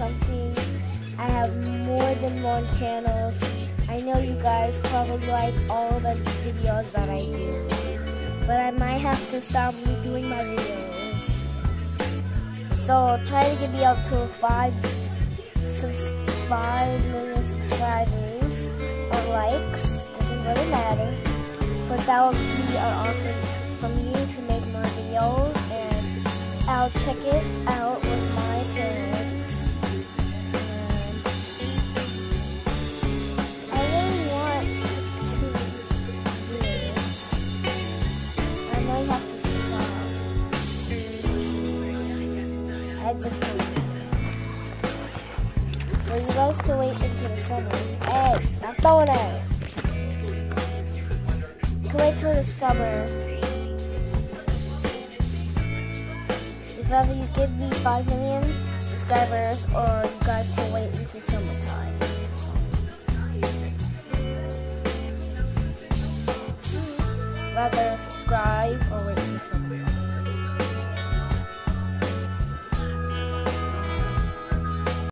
something. I have more than one channels. I know you guys probably like all the videos that I do. But I might have to stop redoing my videos. So try to get me up to five, five million subscribers or likes. Doesn't really matter. But that would be an offer from you to make more videos and I'll check it out I have to stop. I just Well, you guys can wait until the summer. Hey, stop throwing it. Can wait till the summer. If ever you give me 5 million subscribers, or you guys can wait until summertime. Rather subscribe. or wait,